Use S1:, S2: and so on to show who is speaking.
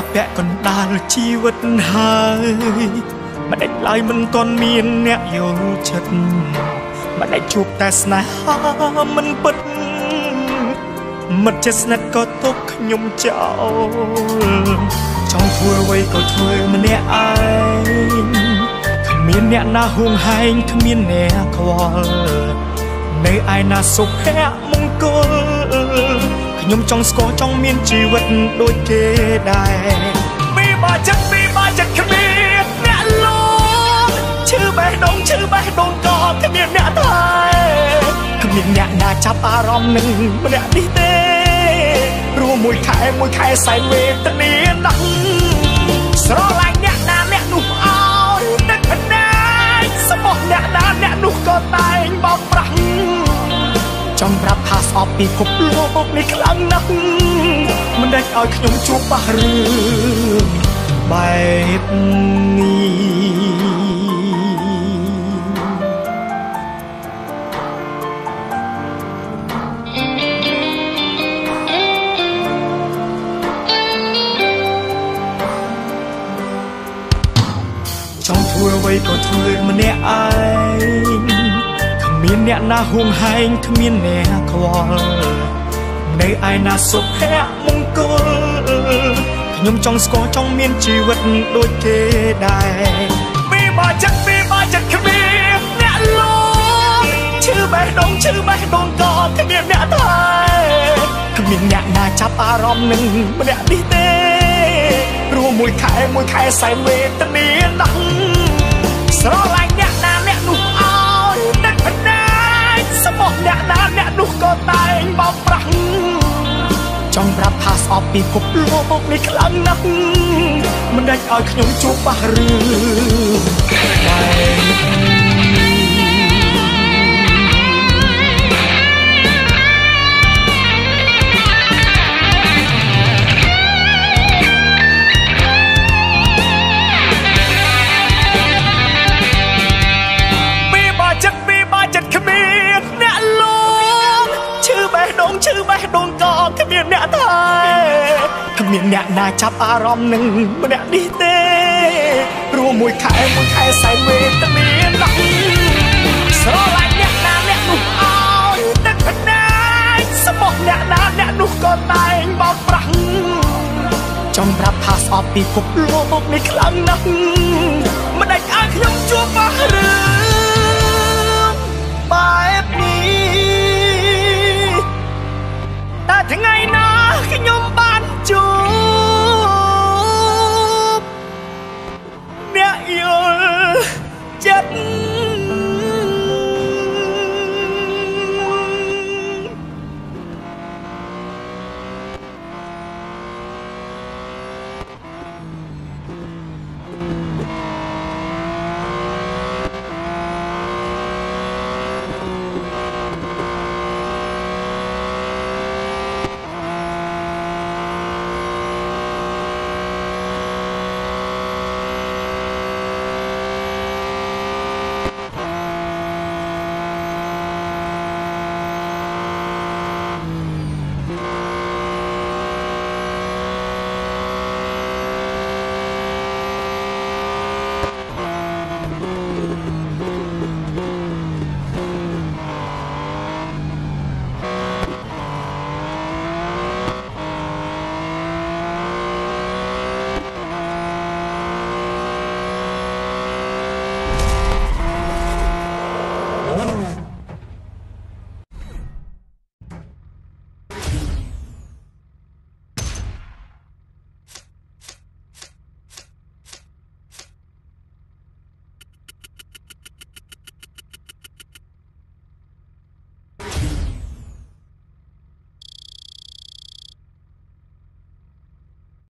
S1: ឯកាពៈកណ្ដាលជីវិតហើយមិនដេចឡើយមិនទាន់មានអ្នកយល់ចិត្តមិនដេចជួបតែស្នេហាមិនពិតមិត្តជាស្និទ្ធក៏ទុកខ្ញុំចោលចង់ធ្វើអ្វីក៏ធ្វើម្នាក់ឯងគ្មានអ្នកណាហួងហែងគ្មានអ្នកខ្វល់នៅឯណាសុភមង្គល ខ្ញុំចង់ស្គាល់ចង់មានជីវិតដូចគេដែរពីបាចិត្តពីបាចិត្តគ្មានអ្នកលោកឈឺបេះដូងឈឺបេះដូងក៏គ្មានអ្នកថែគ្មានអ្នកណាចាប់អារម្មណ៍នឹងម្នាក់នេះទេរួមមួយខែមួយខែសែនវេទនាណាស់ស្រឡាញ់អ្នកណាអ្នកនោះអោយទឹកភ្នែកសម្បោះអ្នកណាអ្នកនោះក៏តែងបោកប្រាស់ចង់ប្រាប់ថា ស្អប់ពិភពលោកនេះខ្លាំងណាស់មិនដេចឲ្យខ្ញុំជួបបះរឿងបែបនេះចង់ធ្វើអ្វីក៏ធ្វើម្នាក់ឯងគ្មានអ្នកណាហួងហែងគ្មានអ្នកខ្វល់នៅឯណាសុភមង្គលខ្ញុំចង់ស្គាល់ចង់មានជីវិតដូចគេដែរពីបើចិត្តពីបើចិត្តគ្មានអ្នកលោកឈឺបេះដូងឈឺបេះដូងក៏គ្មានអ្នកថែគ្មានអ្នកណាចាប់អារម្មណ៍នឹងម្នាក់នេះទេរួមមួយខែមួយខែសែនវេទនាណាស់ស្រឡាញ់ ម្បោះអ្នកណាអ្នកនោះក៏តែងបោកប្រាស់ចង់ប្រាប់ថាស្អប់ពិភពលោកនេះខ្លាំងណាស់មិនដេចឲ្យខ្ញុំជួបបះរឿង អ្នកណាចាប់អារម្មណ៍នឹងម្នាក់នេះទេរួមមួយខែមួយខែសែនវេទនាណាស់ស្រឡាញ់អ្នកណាអ្នកនោះអោយទឹកភ្នែកសម្បោះអ្នកណាអ្នកនោះក៏តែងបោកប្រាស់ចង់ប្រាប់ថាស្អប់ពិភពលោកនេះខ្លាំងណាស់មិនដេចឲ្យខ្ញុំជួបបះរឿងបែបនេះ